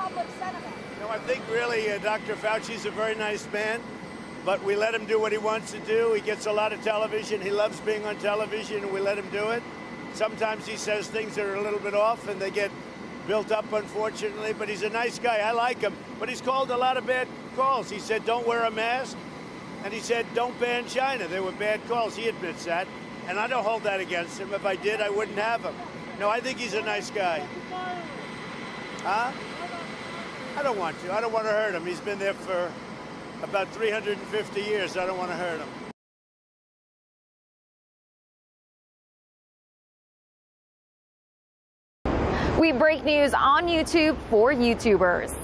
public sentiment? No, I think really uh, Dr. Fauci's a very nice man, but we let him do what he wants to do. He gets a lot of television. He loves being on television, and we let him do it. Sometimes he says things that are a little bit off, and they get built up, unfortunately. But he's a nice guy. I like him. But he's called a lot of bad calls. He said, "Don't wear a mask," and he said, "Don't ban China." They were bad calls. He admits that, and I don't hold that against him. If I did, I wouldn't have him. No, I think he's a nice guy. Huh? I don't want to. I don't want to hurt him. He's been there for about 350 years. I don't want to hurt him. We break news on YouTube for YouTubers.